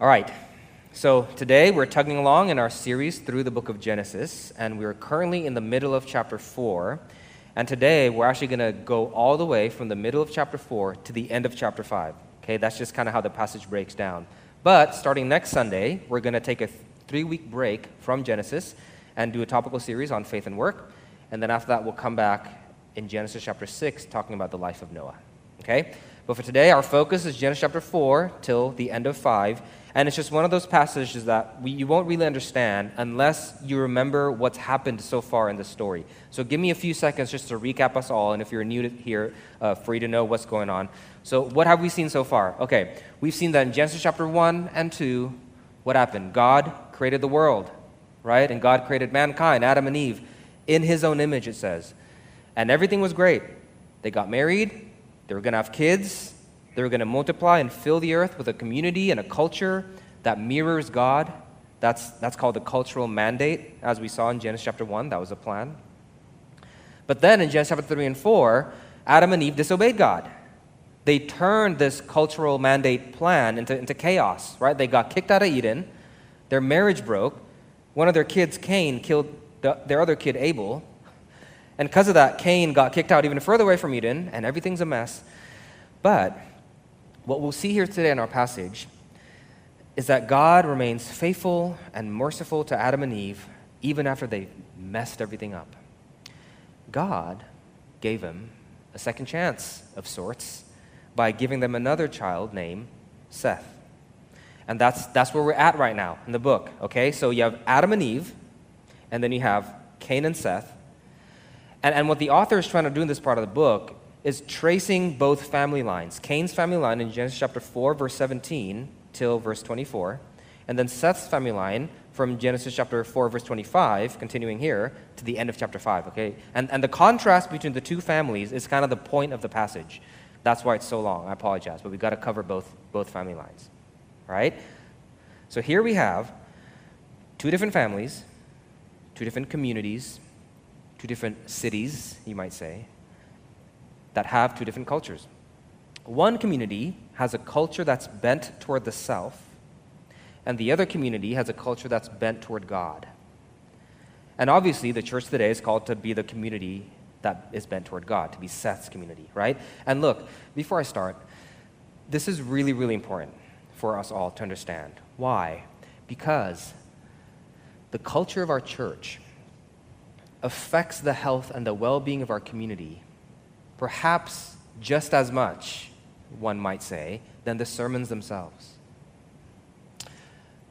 All right. So today we're tugging along in our series through the book of Genesis, and we're currently in the middle of chapter 4. And today we're actually going to go all the way from the middle of chapter 4 to the end of chapter 5. Okay, that's just kind of how the passage breaks down. But starting next Sunday, we're going to take a three week break from Genesis and do a topical series on faith and work. And then after that, we'll come back in Genesis chapter 6 talking about the life of Noah. Okay? But for today, our focus is Genesis chapter 4 till the end of 5. And it's just one of those passages that we, you won't really understand unless you remember what's happened so far in the story. So give me a few seconds just to recap us all, and if you're new to here, uh, for you to know what's going on. So, what have we seen so far? Okay, we've seen that in Genesis chapter 1 and 2, what happened? God created the world, right? And God created mankind, Adam and Eve, in his own image, it says. And everything was great. They got married, they were going to have kids, they were going to multiply and fill the earth with a community and a culture that mirrors God. That's, that's called the cultural mandate, as we saw in Genesis chapter 1. That was a plan. But then in Genesis chapter 3 and 4, Adam and Eve disobeyed God. They turned this cultural mandate plan into, into chaos, right? They got kicked out of Eden. Their marriage broke. One of their kids, Cain, killed the, their other kid, Abel. And because of that, Cain got kicked out even further away from Eden, and everything's a mess. But what we'll see here today in our passage is that God remains faithful and merciful to Adam and Eve even after they messed everything up. God gave them a second chance of sorts by giving them another child named Seth. And that's, that's where we're at right now in the book, okay? So you have Adam and Eve, and then you have Cain and Seth. And, and what the author is trying to do in this part of the book is tracing both family lines Cain's family line in Genesis chapter 4, verse 17 till verse 24, and then Seth's family line from Genesis chapter 4, verse 25, continuing here, to the end of chapter 5, okay? And, and the contrast between the two families is kind of the point of the passage. That's why it's so long. I apologize, but we've got to cover both, both family lines, right? So here we have two different families, two different communities, two different cities, you might say, that have two different cultures. One community has a culture that's bent toward the self, and the other community has a culture that's bent toward God. And obviously, the church today is called to be the community that is bent toward God, to be Seth's community, right? And look, before I start, this is really, really important for us all to understand. Why? Because the culture of our church affects the health and the well being of our community perhaps just as much, one might say, than the sermons themselves.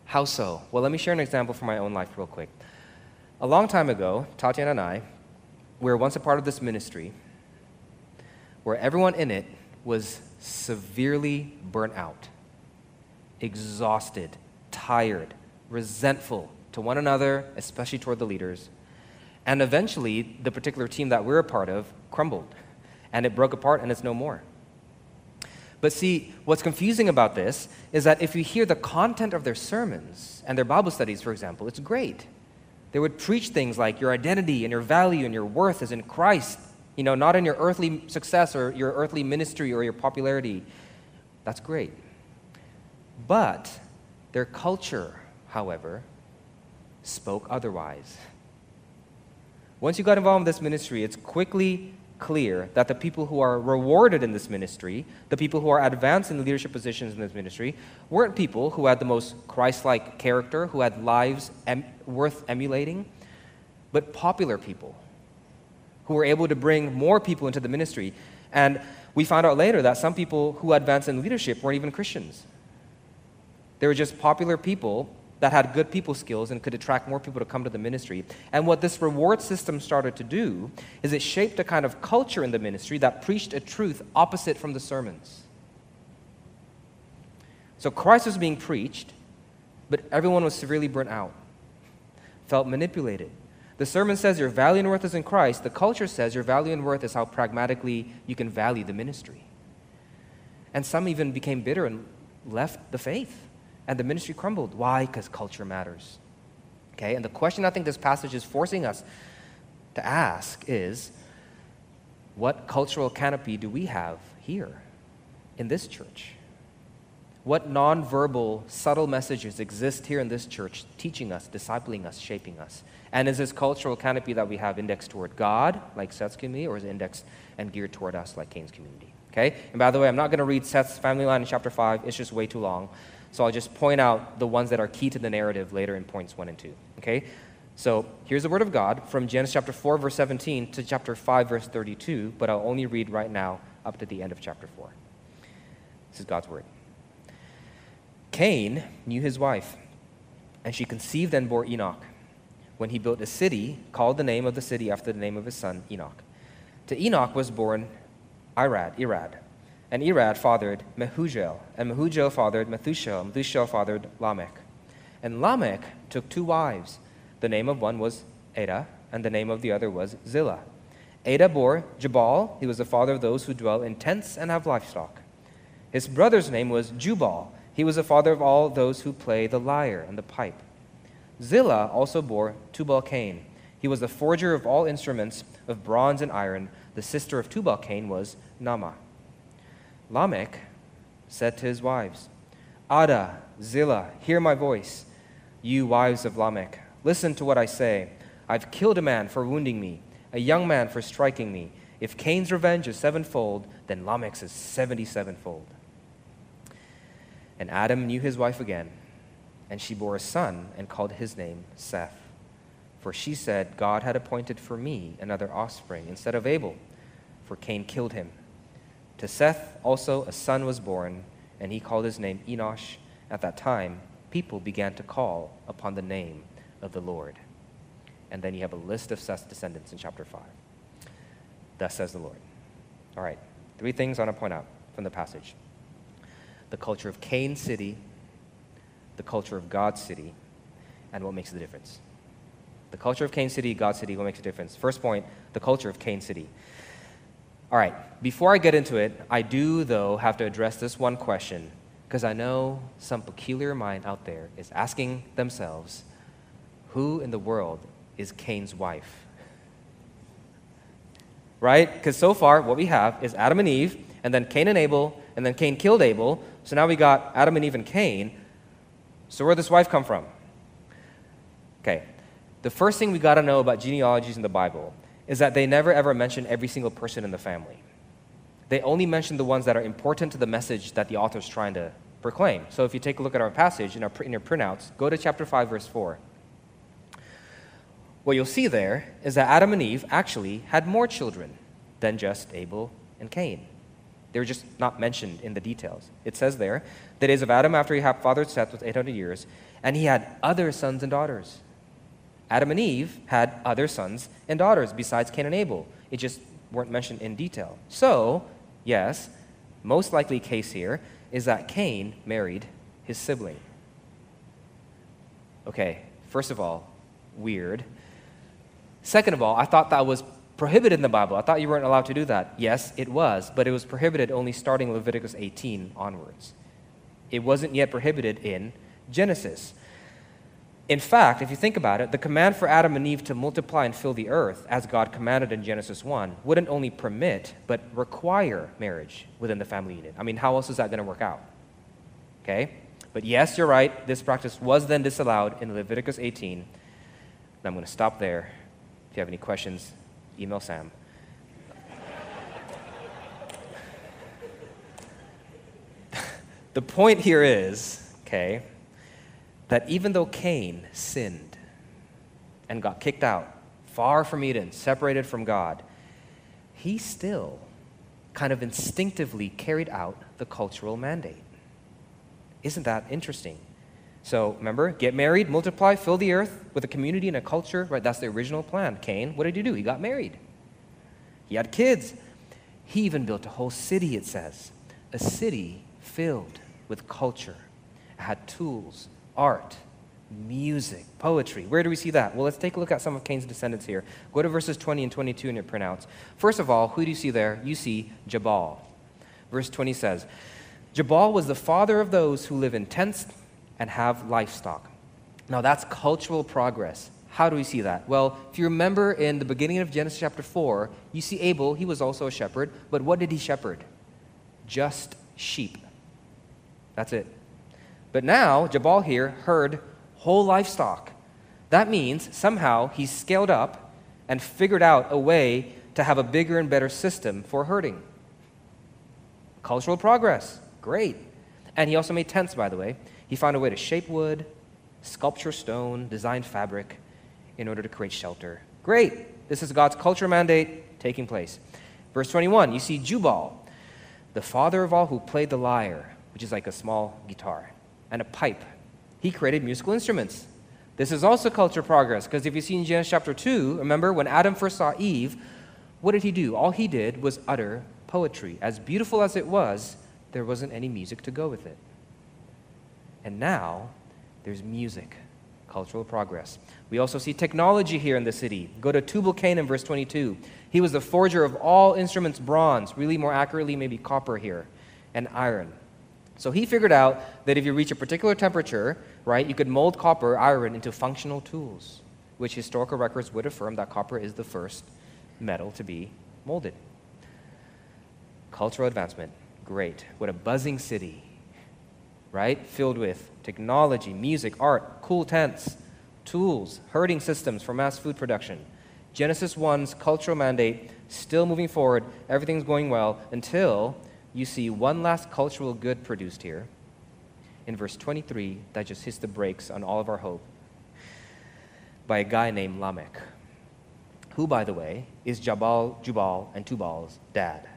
How so? Well, let me share an example from my own life, real quick. A long time ago, Tatiana and I we were once a part of this ministry where everyone in it was severely burnt out, exhausted, tired, resentful to one another, especially toward the leaders. And eventually, the particular team that we're a part of crumbled and it broke apart and it's no more. But see, what's confusing about this is that if you hear the content of their sermons and their Bible studies, for example, it's great. They would preach things like your identity and your value and your worth is in Christ, you know, not in your earthly success or your earthly ministry or your popularity. That's great. But their culture, however, spoke otherwise. Once you got involved in this ministry, it's quickly clear that the people who are rewarded in this ministry, the people who are advanced in the leadership positions in this ministry, weren't people who had the most Christ like character, who had lives em- worth emulating, but popular people who were able to bring more people into the ministry. And we found out later that some people who advanced in leadership weren't even Christians. They were just popular people that had good people skills and could attract more people to come to the ministry. And what this reward system started to do is it shaped a kind of culture in the ministry that preached a truth opposite from the sermons. So Christ was being preached, but everyone was severely burnt out, felt manipulated. The sermon says your value and worth is in Christ. The culture says your value and worth is how pragmatically you can value the ministry. And some even became bitter and left the faith and the ministry crumbled. Why? Because culture matters. Okay, and the question I think this passage is forcing us to ask is what cultural canopy do we have here in this church? What nonverbal, subtle messages exist here in this church, teaching us, discipling us, shaping us? And is this cultural canopy that we have indexed toward God, like Seth's community, or is it indexed and geared toward us, like Cain's community? Okay? And by the way, I'm not going to read Seth's family line in chapter 5, it's just way too long. So I'll just point out the ones that are key to the narrative later in points 1 and 2. Okay? So here's the word of God from Genesis chapter 4, verse 17 to chapter 5, verse 32, but I'll only read right now up to the end of chapter 4. This is God's word. Cain knew his wife, and she conceived and bore Enoch when he built a city, called the name of the city after the name of his son, Enoch. To Enoch was born Irad, Irad. And Irad fathered Mehujael, and Mehujael fathered Methushael, Methushael fathered Lamech. And Lamech took two wives. The name of one was Ada, and the name of the other was Zillah. Ada bore Jabal, he was the father of those who dwell in tents and have livestock. His brother's name was Jubal, he was the father of all those who play the lyre and the pipe. Zillah also bore Tubal Cain. He was the forger of all instruments of bronze and iron. The sister of Tubal Cain was Naamah. Lamech said to his wives, Ada, Zillah, hear my voice. You wives of Lamech, listen to what I say. I've killed a man for wounding me, a young man for striking me. If Cain's revenge is sevenfold, then Lamech's is seventy sevenfold. And Adam knew his wife again and she bore a son and called his name Seth. For she said, God had appointed for me another offspring instead of Abel, for Cain killed him. To Seth also a son was born, and he called his name Enosh. At that time, people began to call upon the name of the Lord. And then you have a list of Seth's descendants in chapter 5. Thus says the Lord. All right, three things I want to point out from the passage the culture of Cain City the culture of God's city and what makes the difference. The culture of Cain City, God's city, what makes a difference? First point, the culture of Cain City. All right, before I get into it, I do, though, have to address this one question because I know some peculiar mind out there is asking themselves, who in the world is Cain's wife? Right? Because so far, what we have is Adam and Eve, and then Cain and Abel, and then Cain killed Abel. So now we got Adam and Eve and Cain. So, where did this wife come from? Okay, the first thing we got to know about genealogies in the Bible is that they never ever mention every single person in the family. They only mention the ones that are important to the message that the author is trying to proclaim. So, if you take a look at our passage in, our, in your printouts, go to chapter 5, verse 4. What you'll see there is that Adam and Eve actually had more children than just Abel and Cain. They were just not mentioned in the details. It says there, the days of Adam after he had fathered Seth was 800 years, and he had other sons and daughters. Adam and Eve had other sons and daughters besides Cain and Abel. It just weren't mentioned in detail. So, yes, most likely case here is that Cain married his sibling. Okay, first of all, weird. Second of all, I thought that was prohibited in the Bible. I thought you weren't allowed to do that. Yes, it was, but it was prohibited only starting Leviticus 18 onwards. It wasn't yet prohibited in Genesis. In fact, if you think about it, the command for Adam and Eve to multiply and fill the earth, as God commanded in Genesis 1, wouldn't only permit, but require marriage within the family unit. I mean, how else is that going to work out? Okay? But yes, you're right, this practice was then disallowed in Leviticus 18. And I'm going to stop there. If you have any questions, email Sam. the point here is, okay, that even though Cain sinned and got kicked out, far from Eden, separated from God, he still kind of instinctively carried out the cultural mandate. Isn't that interesting? So remember, get married, multiply, fill the earth with a community and a culture, right? That's the original plan. Cain, what did he do? He got married. He had kids. He even built a whole city, it says. A city filled with culture. It had tools, art, music, poetry. Where do we see that? Well, let's take a look at some of Cain's descendants here. Go to verses 20 and 22 in your printouts. First of all, who do you see there? You see Jabal. Verse 20 says, Jabal was the father of those who live in tents and have livestock. Now, that's cultural progress. How do we see that? Well, if you remember in the beginning of Genesis chapter 4, you see Abel, he was also a shepherd, but what did he shepherd? Just sheep. That's it. But now, Jabal here herd whole livestock. That means somehow he's scaled up and figured out a way to have a bigger and better system for herding. Cultural progress, great. And he also made tents, by the way. He found a way to shape wood, sculpture stone, design fabric in order to create shelter. Great. This is God's culture mandate taking place. Verse 21, you see Jubal, the father of all who played the lyre, which is like a small guitar, and a pipe. He created musical instruments. This is also culture progress, because if you see in Genesis chapter 2, remember when Adam first saw Eve, what did he do? All he did was utter poetry. As beautiful as it was, there wasn't any music to go with it. And now, there's music, cultural progress. We also see technology here in the city. Go to Tubal Cain in verse 22. He was the forger of all instruments bronze, really more accurately, maybe copper here, and iron. So he figured out that if you reach a particular temperature, right, you could mold copper, iron into functional tools, which historical records would affirm that copper is the first metal to be molded. Cultural advancement, great. What a buzzing city, right? Filled with technology, music, art, cool tents, tools, herding systems for mass food production. Genesis 1's cultural mandate still moving forward, everything's going well until you see one last cultural good produced here in verse 23 that just hits the brakes on all of our hope by a guy named Lamech, who, by the way, is Jabal, Jubal, and Tubal's dad,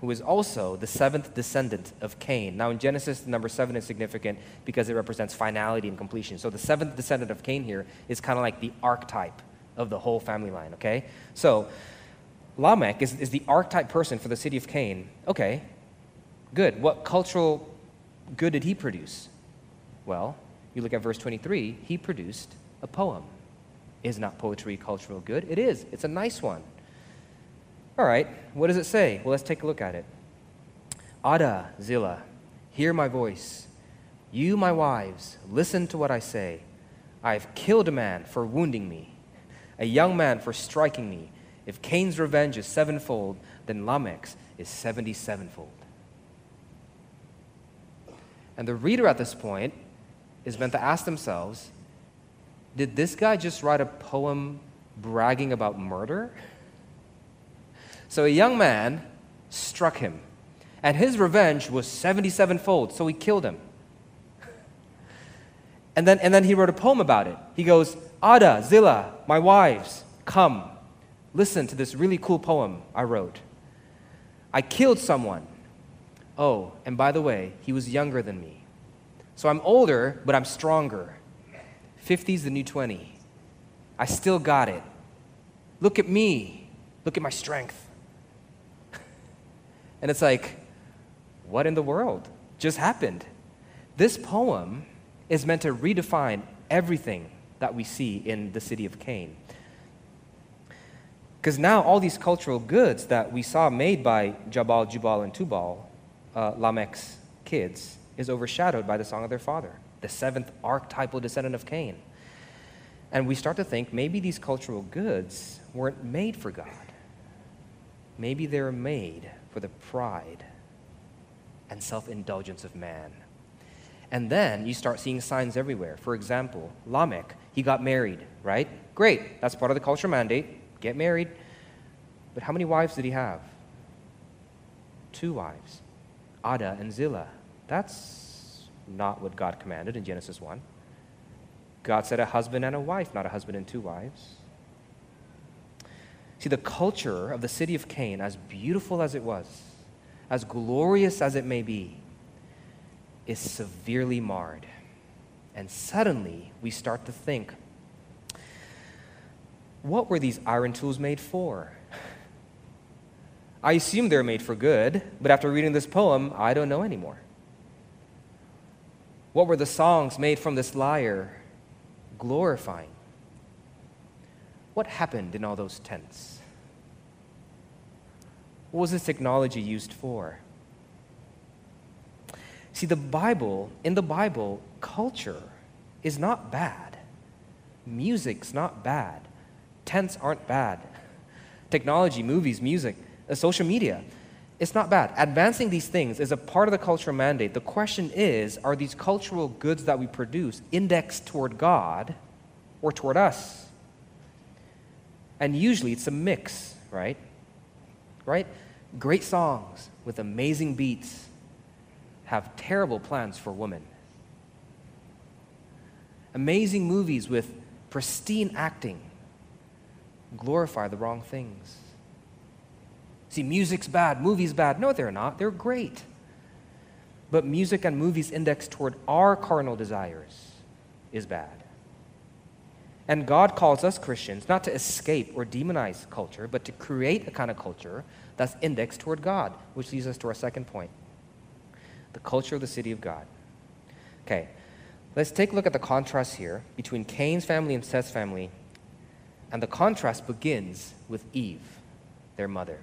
who is also the seventh descendant of Cain. Now, in Genesis, the number seven is significant because it represents finality and completion. So, the seventh descendant of Cain here is kind of like the archetype of the whole family line, okay? So, Lamech is, is the archetype person for the city of Cain. Okay, good. What cultural good did he produce? Well, you look at verse 23, he produced a poem. Is not poetry cultural good? It is. It's a nice one. All right, what does it say? Well, let's take a look at it. Ada, Zillah, hear my voice. You, my wives, listen to what I say. I have killed a man for wounding me, a young man for striking me. If Cain's revenge is sevenfold, then Lamech's is 77fold. And the reader at this point is meant to ask themselves did this guy just write a poem bragging about murder? So a young man struck him, and his revenge was 77fold, so he killed him. And then, and then he wrote a poem about it. He goes, Ada, Zillah, my wives, come, listen to this really cool poem I wrote. I killed someone. Oh, and by the way, he was younger than me. So I'm older, but I'm stronger. 50's the new 20. I still got it. Look at me. Look at my strength. and it's like, what in the world just happened? This poem is meant to redefine everything that we see in the city of Cain. Because now all these cultural goods that we saw made by Jabal, Jubal, and Tubal, uh, Lamech's kids, is overshadowed by the song of their father, the seventh archetypal descendant of Cain. And we start to think maybe these cultural goods weren't made for God. Maybe they were made for the pride and self indulgence of man. And then you start seeing signs everywhere. For example, Lamech, he got married, right? Great, that's part of the cultural mandate get married. But how many wives did he have? Two wives, Ada and Zillah. That's not what God commanded in Genesis 1. God said a husband and a wife, not a husband and two wives. See, the culture of the city of Cain, as beautiful as it was, as glorious as it may be, is severely marred. And suddenly we start to think what were these iron tools made for? I assume they're made for good, but after reading this poem, I don't know anymore. What were the songs made from this lyre glorifying? What happened in all those tents? What was this technology used for? See, the Bible, in the Bible, culture is not bad. Music's not bad. Tents aren't bad. Technology, movies, music, uh, social media. it's not bad. Advancing these things is a part of the cultural mandate. The question is are these cultural goods that we produce indexed toward God or toward us? And usually it's a mix, right? Right? Great songs with amazing beats have terrible plans for women. Amazing movies with pristine acting glorify the wrong things. See, music's bad, movies bad. No, they're not. They're great. But music and movies indexed toward our carnal desires is bad. And God calls us Christians not to escape or demonize culture, but to create a kind of culture that's indexed toward God, which leads us to our second point the culture of the city of God. Okay, let's take a look at the contrast here between Cain's family and Seth's family. And the contrast begins with Eve, their mother.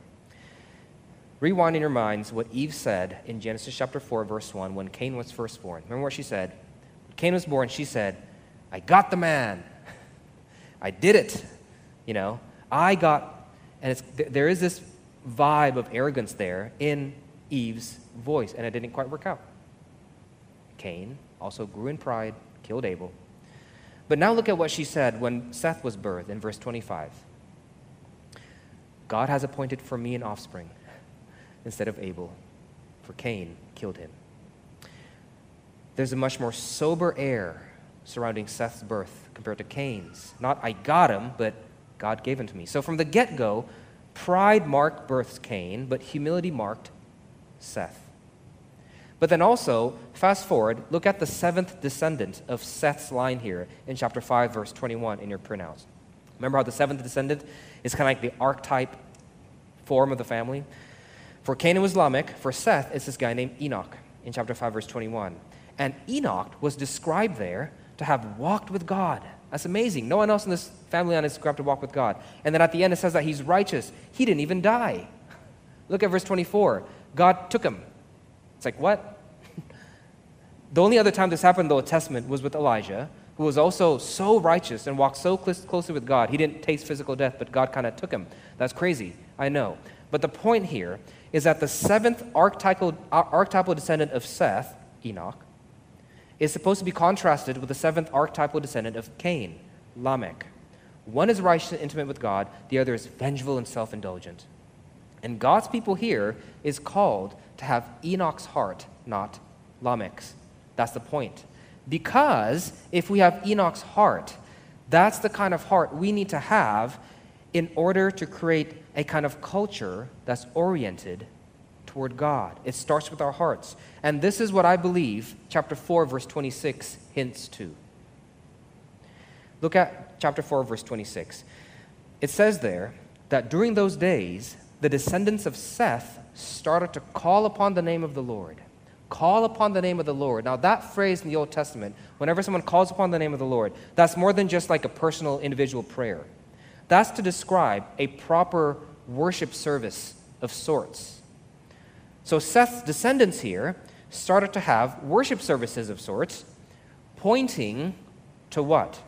Rewind in your minds what Eve said in Genesis chapter 4, verse 1, when Cain was first born. Remember what she said? When Cain was born, she said, I got the man. I did it. You know, I got, and it's, there is this vibe of arrogance there in Eve's voice, and it didn't quite work out. Cain also grew in pride, killed Abel. But now look at what she said when Seth was birthed in verse 25. God has appointed for me an offspring instead of Abel, for Cain killed him. There's a much more sober air surrounding Seth's birth compared to Cain's. Not I got him, but God gave him to me. So from the get go, pride marked birth's Cain, but humility marked Seth. But then also, fast forward, look at the seventh descendant of Seth's line here in chapter 5, verse 21 in your printouts. Remember how the seventh descendant is kind of like the archetype form of the family? For Canaan was Lamech, for Seth, is this guy named Enoch in chapter 5, verse 21. And Enoch was described there to have walked with God. That's amazing. No one else in this family line is described to walk with God. And then at the end, it says that he's righteous. He didn't even die. Look at verse 24. God took him. It's like, what? the only other time this happened in the Old Testament was with Elijah, who was also so righteous and walked so close, closely with God. He didn't taste physical death, but God kind of took him. That's crazy. I know. But the point here is that the seventh archetypal, archetypal descendant of Seth, Enoch, is supposed to be contrasted with the seventh archetypal descendant of Cain, Lamech. One is righteous and intimate with God, the other is vengeful and self indulgent. And God's people here is called to have Enoch's heart, not Lamech's. That's the point. Because if we have Enoch's heart, that's the kind of heart we need to have in order to create a kind of culture that's oriented toward God. It starts with our hearts. And this is what I believe chapter 4, verse 26 hints to. Look at chapter 4, verse 26. It says there that during those days, the descendants of Seth started to call upon the name of the Lord. Call upon the name of the Lord. Now, that phrase in the Old Testament, whenever someone calls upon the name of the Lord, that's more than just like a personal individual prayer. That's to describe a proper worship service of sorts. So Seth's descendants here started to have worship services of sorts, pointing to what?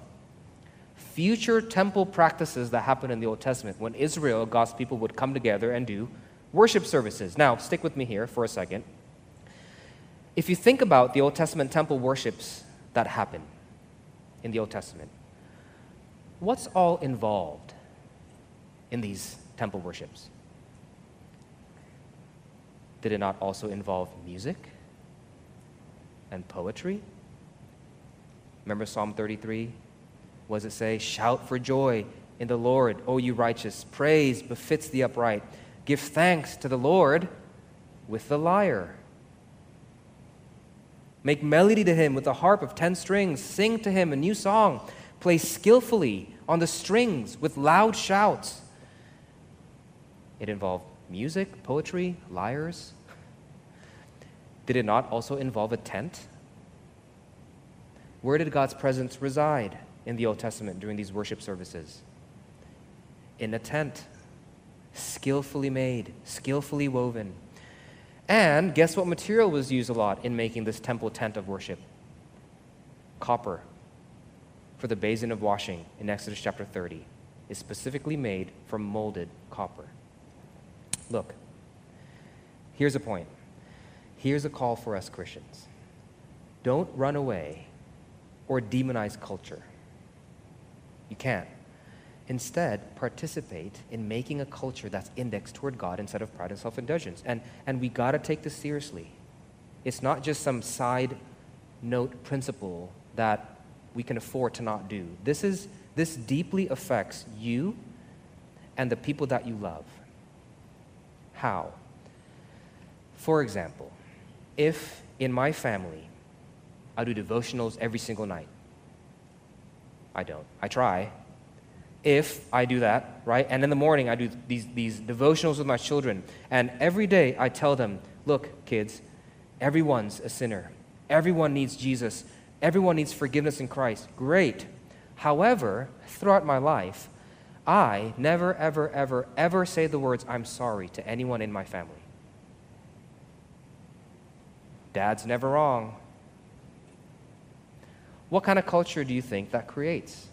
Future temple practices that happened in the Old Testament when Israel, God's people, would come together and do worship services. Now, stick with me here for a second. If you think about the Old Testament temple worships that happen in the Old Testament, what's all involved in these temple worships? Did it not also involve music and poetry? Remember Psalm 33? What does it say? Shout for joy in the Lord, O you righteous. Praise befits the upright. Give thanks to the Lord with the lyre. Make melody to him with a harp of ten strings. Sing to him a new song. Play skillfully on the strings with loud shouts. It involved music, poetry, lyres. Did it not also involve a tent? Where did God's presence reside in the Old Testament during these worship services? In a tent, skillfully made, skillfully woven. And guess what material was used a lot in making this temple tent of worship? Copper for the basin of washing in Exodus chapter 30 is specifically made from molded copper. Look, Here's a point. Here's a call for us Christians don't run away or demonize culture. You can't. Instead, participate in making a culture that's indexed toward God instead of pride and self indulgence. And, and we got to take this seriously. It's not just some side note principle that we can afford to not do. This, is, this deeply affects you and the people that you love. How? For example, if in my family I do devotionals every single night, I don't. I try. If I do that, right? And in the morning I do these, these devotionals with my children, and every day I tell them, look, kids, everyone's a sinner. Everyone needs Jesus. Everyone needs forgiveness in Christ. Great. However, throughout my life, I never, ever, ever, ever say the words, I'm sorry to anyone in my family. Dad's never wrong. What kind of culture do you think that creates?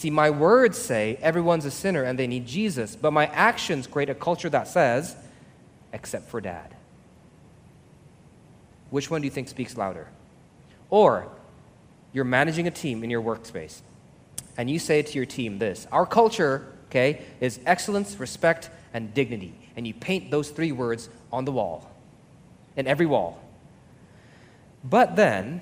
See, my words say everyone's a sinner and they need Jesus, but my actions create a culture that says, except for dad. Which one do you think speaks louder? Or you're managing a team in your workspace and you say to your team this Our culture, okay, is excellence, respect, and dignity. And you paint those three words on the wall, in every wall. But then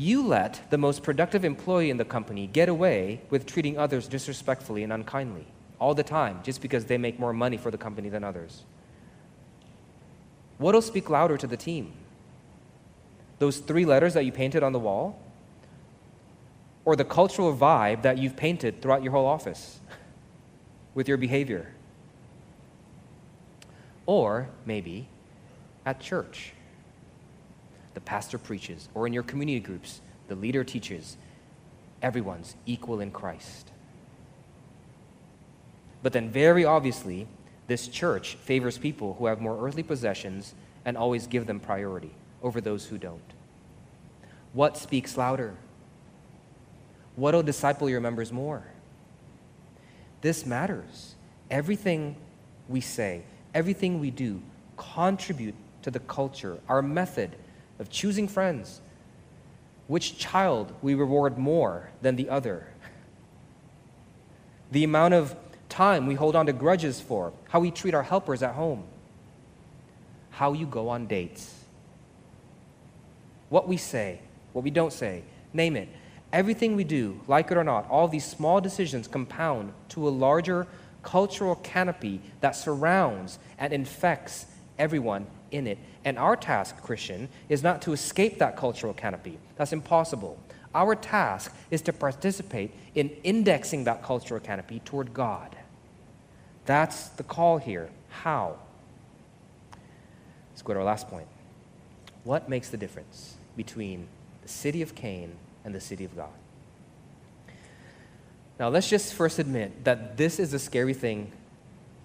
you let the most productive employee in the company get away with treating others disrespectfully and unkindly all the time just because they make more money for the company than others. What'll speak louder to the team? Those three letters that you painted on the wall? Or the cultural vibe that you've painted throughout your whole office with your behavior? Or maybe at church the pastor preaches, or in your community groups, the leader teaches, everyone's equal in Christ. But then, very obviously, this church favors people who have more earthly possessions and always give them priority over those who don't. What speaks louder? What'll disciple your members more? This matters. Everything we say, everything we do, contribute to the culture, our method, of choosing friends, which child we reward more than the other, the amount of time we hold on to grudges for, how we treat our helpers at home, how you go on dates, what we say, what we don't say, name it. Everything we do, like it or not, all these small decisions compound to a larger cultural canopy that surrounds and infects everyone in it. And our task, Christian, is not to escape that cultural canopy. That's impossible. Our task is to participate in indexing that cultural canopy toward God. That's the call here. How? Let's go to our last point. What makes the difference between the city of Cain and the city of God? Now, let's just first admit that this is a scary thing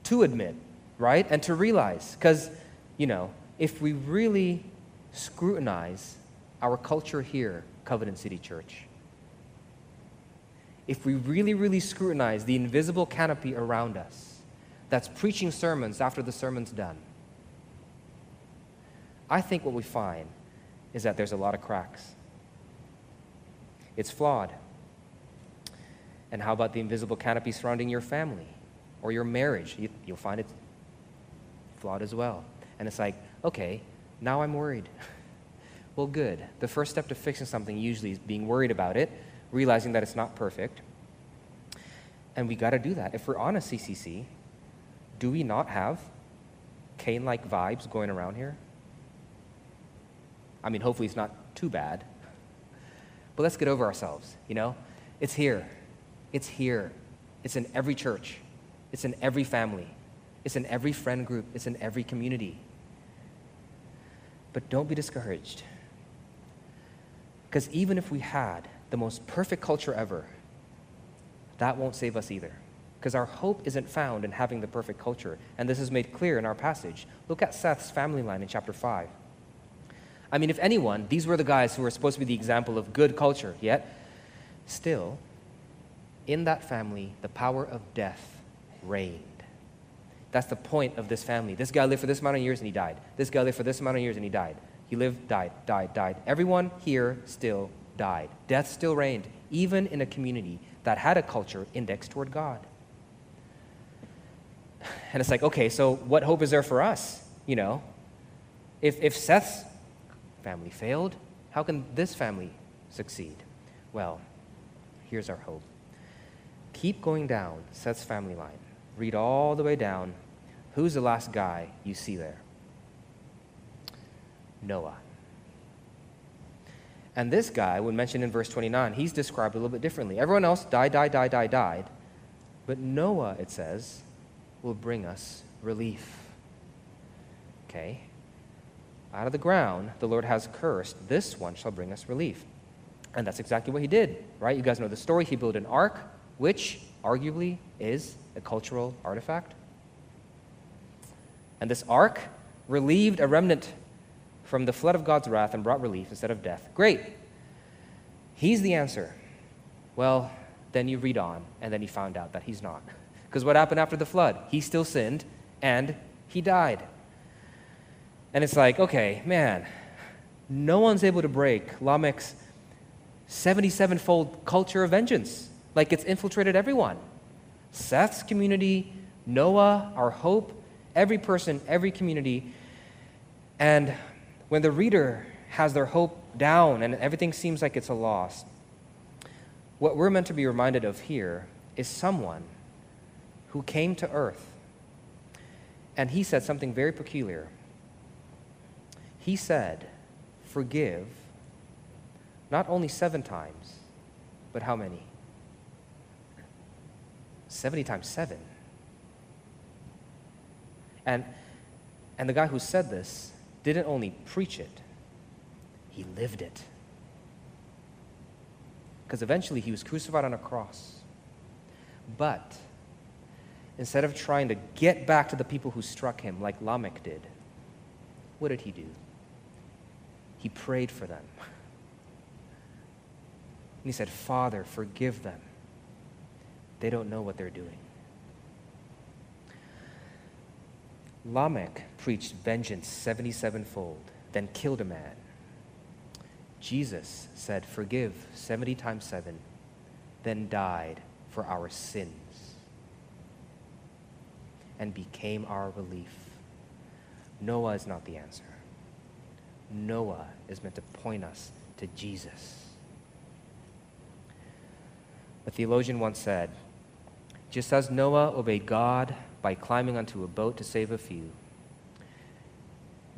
to admit, right? And to realize, because, you know, if we really scrutinize our culture here, Covenant City Church, if we really, really scrutinize the invisible canopy around us that's preaching sermons after the sermon's done, I think what we find is that there's a lot of cracks. It's flawed. And how about the invisible canopy surrounding your family or your marriage? You, will find it flawed as well. And it's like, okay, now I'm worried. well, good. The first step to fixing something usually is being worried about it, realizing that it's not perfect. And we got to do that. If we're on a CCC, do we not have Cain like vibes going around here? I mean, hopefully it's not too bad. But let's get over ourselves, you know? It's here. It's here. It's in every church. It's in every family. It's in every friend group. It's in every community. But don't be discouraged. Because even if we had the most perfect culture ever, that won't save us either. Because our hope isn't found in having the perfect culture. And this is made clear in our passage. Look at Seth's family line in chapter 5. I mean, if anyone, these were the guys who were supposed to be the example of good culture, yet still, in that family, the power of death reigned. That's the point of this family. This guy lived for this amount of years and he died. This guy lived for this amount of years and he died. He lived, died, died, died. Everyone here still died. Death still reigned, even in a community that had a culture indexed toward God. And it's like, okay, so what hope is there for us? You know, if, if Seth's family failed, how can this family succeed? Well, here's our hope. Keep going down Seth's family line. Read all the way down. Who's the last guy you see there? Noah. And this guy, when mentioned in verse 29, he's described a little bit differently. Everyone else died, died, died, died, died. But Noah, it says, will bring us relief. Okay? Out of the ground, the Lord has cursed. This one shall bring us relief. And that's exactly what he did, right? You guys know the story. He built an ark, which arguably is a cultural artifact. And this ark relieved a remnant from the flood of God's wrath and brought relief instead of death. Great. He's the answer. Well, then you read on, and then you found out that he's not. Because what happened after the flood? He still sinned, and he died. And it's like, okay, man, no one's able to break Lamech's 77 fold culture of vengeance. Like it's infiltrated everyone. Seth's community, Noah, our hope, every person, every community. And when the reader has their hope down and everything seems like it's a loss, what we're meant to be reminded of here is someone who came to earth. And he said something very peculiar. He said, Forgive not only seven times, but how many? 70 times seven. And, and the guy who said this didn't only preach it, he lived it. Because eventually he was crucified on a cross. But instead of trying to get back to the people who struck him like Lamech did, what did he do? He prayed for them. And he said, Father, forgive them. They don't know what they're doing. Lamech preached vengeance 77 fold, then killed a man. Jesus said, Forgive 70 times 7, then died for our sins and became our relief. Noah is not the answer. Noah is meant to point us to Jesus. A theologian once said, just as Noah obeyed God by climbing onto a boat to save a few.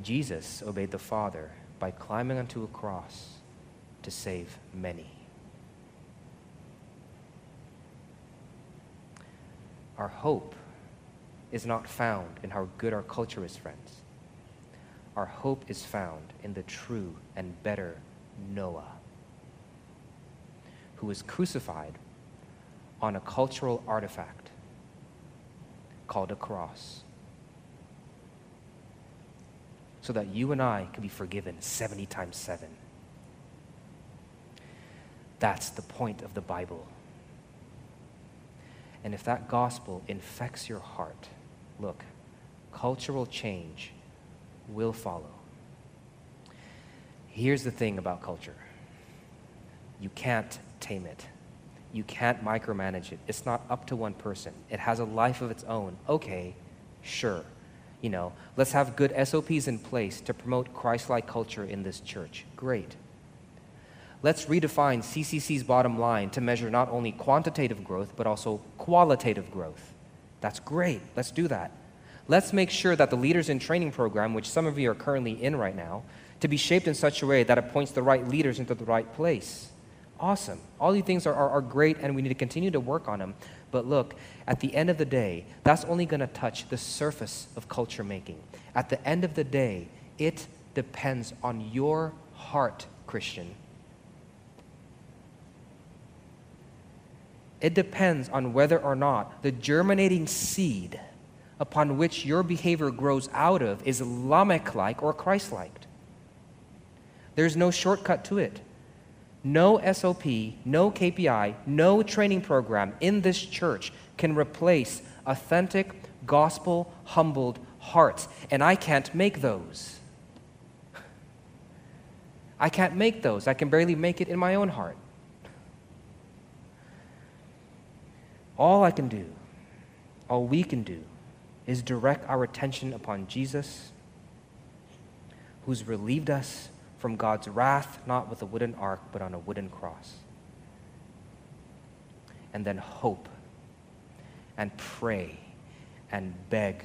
Jesus obeyed the Father by climbing onto a cross to save many. Our hope is not found in how good our culture is, friends. Our hope is found in the true and better Noah, who was crucified on a cultural artifact called a cross. So that you and I can be forgiven 70 times 7. That's the point of the Bible. And if that gospel infects your heart, look, cultural change will follow. Here's the thing about culture you can't tame it. You can't micromanage it. It's not up to one person. It has a life of its own. Okay, sure. You know, let's have good SOPs in place to promote Christ like culture in this church. Great. Let's redefine CCC's bottom line to measure not only quantitative growth, but also qualitative growth. That's great. Let's do that. Let's make sure that the Leaders in Training program, which some of you are currently in right now, to be shaped in such a way that it points the right leaders into the right place awesome. All these things are, are, are, great, and we need to continue to work on them. But look, at the end of the day, that's only going to touch the surface of culture making. At the end of the day, it depends on your heart, Christian. It depends on whether or not the germinating seed upon which your behavior grows out of is Lamech like or Christ like. There's no shortcut to it no SOP, no KPI, no training program in this church can replace authentic gospel humbled hearts, and I can't make those. I can't make those. I can barely make it in my own heart. All I can do, all we can do, is direct our attention upon Jesus, who's relieved us from God's wrath, not with a wooden ark, but on a wooden cross. And then hope and pray and beg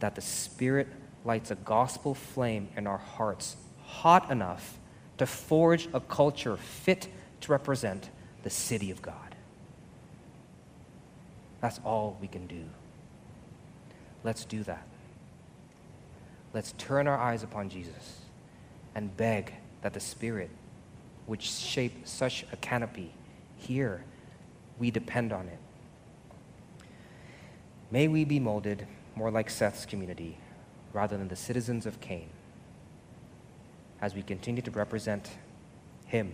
that the Spirit lights a gospel flame in our hearts hot enough to forge a culture fit to represent the city of God. That's all we can do. Let's do that. Let's turn our eyes upon Jesus and beg that the Spirit, which shaped such a canopy here, we depend on it. May we be molded more like Seth's community rather than the citizens of Cain as we continue to represent him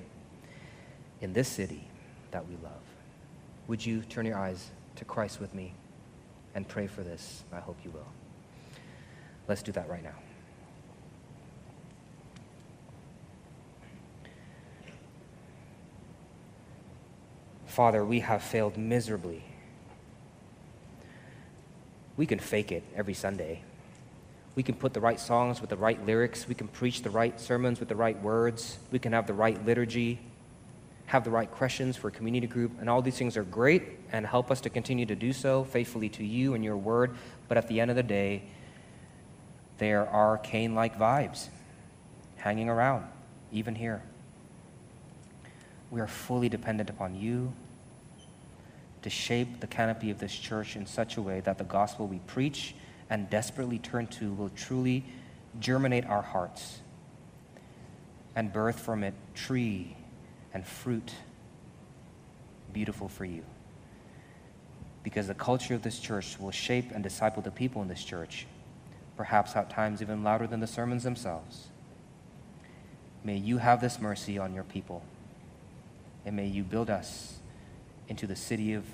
in this city that we love. Would you turn your eyes to Christ with me and pray for this? I hope you will. Let's do that right now. Father, we have failed miserably. We can fake it every Sunday. We can put the right songs with the right lyrics. We can preach the right sermons with the right words. We can have the right liturgy, have the right questions for a community group. And all these things are great and help us to continue to do so faithfully to you and your word. But at the end of the day, there are Cain like vibes hanging around, even here. We are fully dependent upon you to shape the canopy of this church in such a way that the gospel we preach and desperately turn to will truly germinate our hearts and birth from it tree and fruit beautiful for you. Because the culture of this church will shape and disciple the people in this church, perhaps at times even louder than the sermons themselves. May you have this mercy on your people, and may you build us into the city of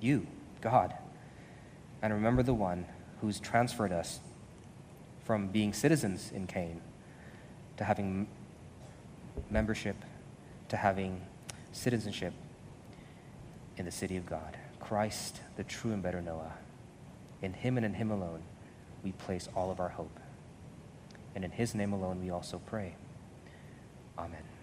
you, God. And remember the one who's transferred us from being citizens in Cain to having membership, to having citizenship in the city of God. Christ, the true and better Noah. In him and in him alone, we place all of our hope. And in his name alone, we also pray. Amen.